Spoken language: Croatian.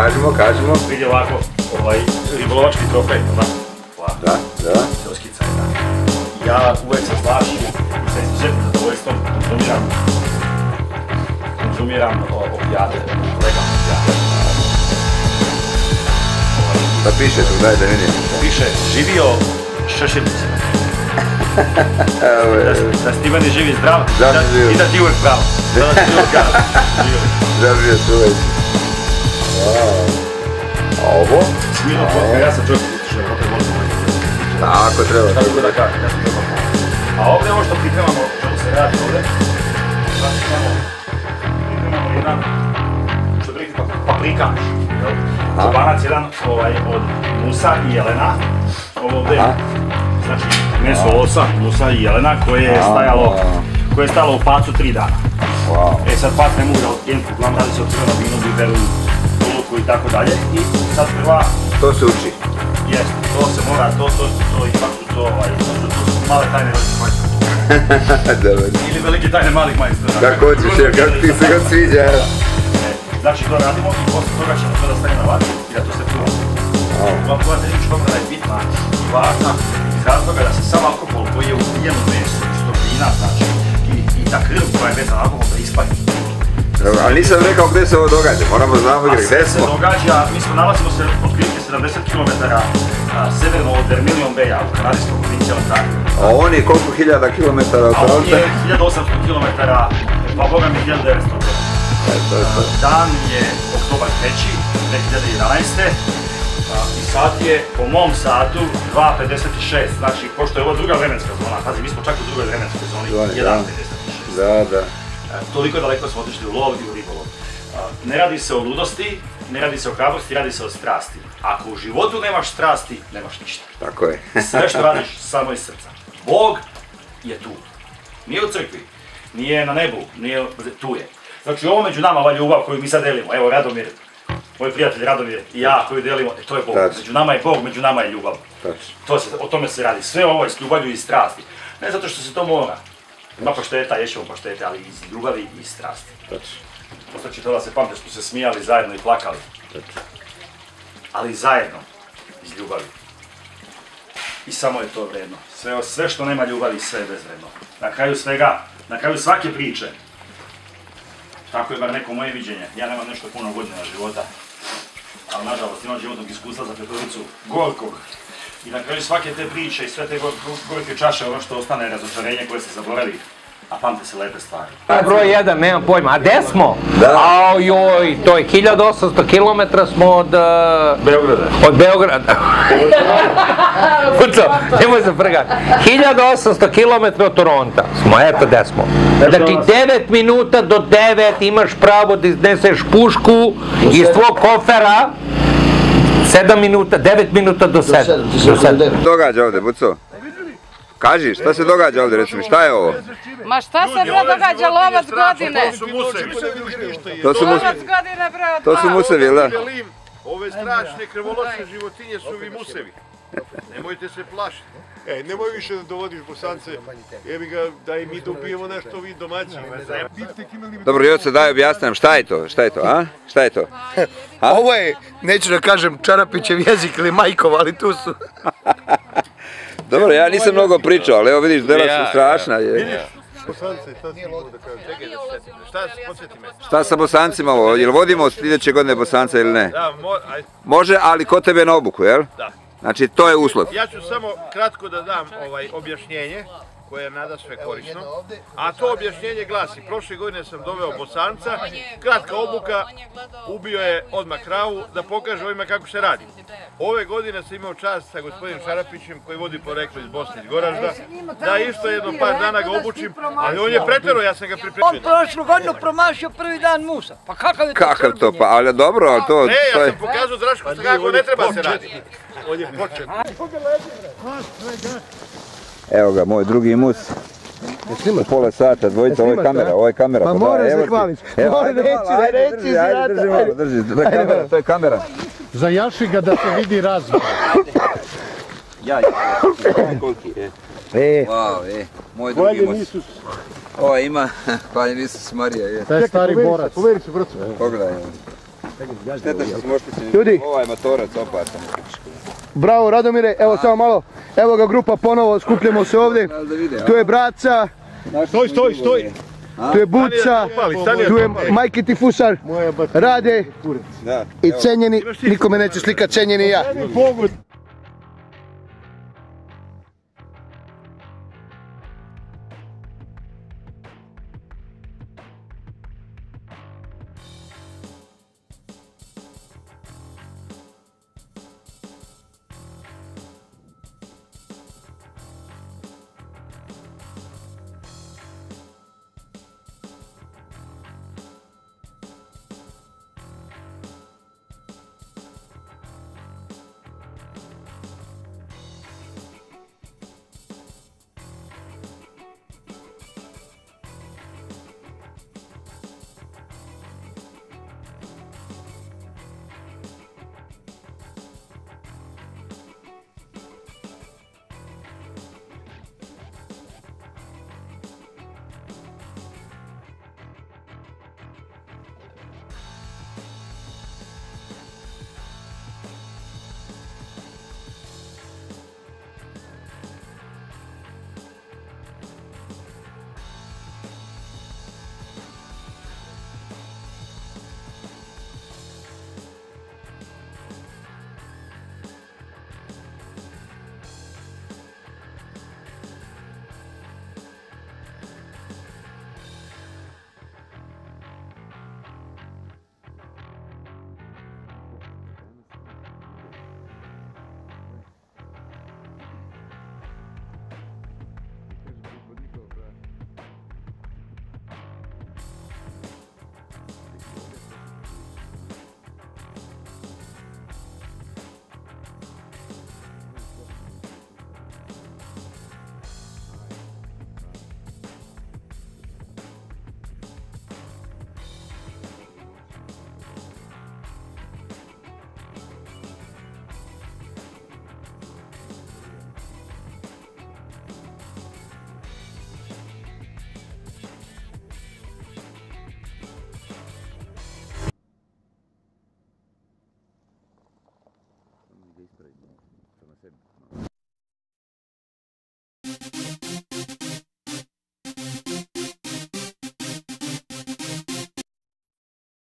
kažemo, kažemo. Vidi ovako, ovaj ribolovački trofej, da? Da, da. Ćoskica je da. Ja uvek sa i sa izuzetnim zadovoljstvom konzumiram konzumiram opijate, legalne opijate. Da piše tu, daj da vidim. Piše, živio šešeljice. Evo Da, si ti meni živi zdrav Da i da ti uvek pravo. Da, ti uvek pravo. Živio. želio ovo? Fotka, ja sam čovjek što opet volim ovaj Tako treba. Tako da kažem, ja sam čovjek A ovdje ovo što pripremamo, čemu se radi ovdje, znači imamo, pripremamo jedan, što bi rekli, pa- paprikaš. Čobanac jedan ovaj, od Musa i Jelena, ovo ovdje, Aha. znači meso osa, Musa i Jelena, koje je stajalo, koje je stajalo u pacu tri dana. Wow. E sad pac ne mogu da otkijem, uglavnom radi se o crvenom vinu, biberu, tako dalje. I sad prva, To se uči. jest, to se mora, to, to, to, ipak su to, ovaj, to, su, to su male tajne velikih majstora. Ili velike tajne malih majstora. Kako hoćeš, jer kako ti se god sviđa. E, Znači to radimo i poslije toga ćemo to da stavimo na vatru i da to se prvo. Ova koja tehnička obrada je bitna i važna iz razloga da se sam alkohol koji je u mesu, što vina znači, i, i ta krv koja je vezana na alkohol da ispari. Dobro, ali nisam rekao gdje se ovo događa, moramo znamo A gdje sve se smo. događa, mi smo nalazimo se otprilike 70 km severno od Vermilion Baya u kanadijskom provinciji Ontario. A on je koliko hiljada kilometara od A on je 1800 km, pa boga mi 1900 km. E, to je to. Dan je oktobar 3. 2011. a, I sat je po mom satu 2.56, znači pošto je ovo druga vremenska zona, pazi mi smo čak u drugoj vremenskoj zoni, Zoni, da. 1.56. Da, da. E, Toliko daleko smo otišli u lov i u ribolov. A, Ne radi se o ludosti, ne radi se o hrabrosti, radi se o strasti. Ako u životu nemaš strasti, nemaš ništa. Tako je. Sve što radiš samo iz srca. Bog je tu. Nije u crkvi, nije na nebu, nije tu je. Znači ovo među nama, ova ljubav koju mi sad delimo, evo Radomir, moj prijatelj Radomir i ja koju delimo, e, to je Bog. Među nama je Bog, među nama je ljubav. To se, o tome se radi. Sve ovo je s ljubavlju i strasti. Ne zato što se to mora. Ima pašteta, jećemo paštete, ali iz ljubavi i iz strasti. Točno. Ostaće to da se pamte, smo se smijali zajedno i plakali. Ali zajedno, iz ljubavi. I samo je to vredno. Sve, sve što nema ljubavi, sve je bezvredno. Na kraju svega, na kraju svake priče, tako je bar neko moje viđenje, ja nemam nešto puno godina života, ali nažalost imam životnog iskustva za petoricu gorkog. I na kraju svake te priče i sve te gor- gorke čaše, ono što ostane je razočarenje koje se zaboravi, a pamte se lepe stvari. Broj jedan, nemam pojma. A gde smo? Da. Ao joj, to je 1800 km smo od... uh, Beograda. Od Beograda. Puco, nemoj se frgat. 1800 km od Toronta smo, eto gde smo. Znači 9 minuta do 9 imaš pravo da izneseš pušku iz tvog kofera. 7 minuta, 9 minuta do 7. Do 7. događa ovdje, Buco? Kaži, šta se događa ovdje, recimo, šta je ovo? Ma šta se bre događa lovac godine? To su musevi, Lovac godine bre od to su musevi, da? Ove strašne krvoločne životinje su vi musevi. Nemojte se plašiti. E, nemoj više da dovodiš bosance, jebi ga, da i mi dobijemo nešto vi domaći. Dobro, Joce, daj objasnam, šta je to, šta je to, a? Šta je to? A? Ovo je, neću da kažem Čarapićev jezik ili Majkov, ali tu su. Dobro, ja nisam mnogo pričao, ali evo vidiš, dela su strašna. Je. Bosance, šta si mogu da kažeš? Čekaj da se setim. Šta, podsjeti me. Šta sa bosancima ovo, jel vodimo sljedeće godine bosanca ili ne? Da, mo, aj, Može, ali kod tebe na obuku, jel? Da. Znači, to je uslov. ja ću samo kratko da dam ovaj objašnjenje koje je nada sve korisno. A to objašnjenje glasi, prošle godine sam doveo bosanca, kratka obuka, ubio je odmah kravu da pokaže ovima kako se radi. Ove godine sam imao čast sa gospodinom Šarapićem koji vodi poreklo iz Bosne iz Goražda, da isto jedno par dana ga obučim, ali on je pretero, ja sam ga On pripremio. prošlu godinu promašio prvi dan musa. Pa kakav je to Kakav to pa, ali dobro, ali to, Ne, ja sam pokazao Draško kako ne treba se raditi. On je počet. Evo ga, moj drugi mus. snimaš? Pola sata, dvojica, ovo je kamera, ovo je kamera. Pa moraš evo se ti. hvališ. Evo, Mora ajde reći, malo, da ajde, reći, drži, ajde, drži malo, ajde. drži, to je kamera, to je kamera. Zajaši ga da se vidi razvoj. Ja, ja, koliki je. E, Wow, e, moj drugi most. Ovo ima, Hvaljen Isus Marija, je. To je stari borac. Pomeri se, braco. Pogledaj. Šteta što smo oštećeni. Ljudi. Ovaj motorac opasan. Bravo Radomire, evo samo malo, evo ga grupa ponovo, skupljamo se ovdje. Tu je Braca, Stoj, stoj, stoj. tu je Buca, tu je Majki Tifusar, Rade. Da. i cenjeni, nikome neće slikat cenjeni ja.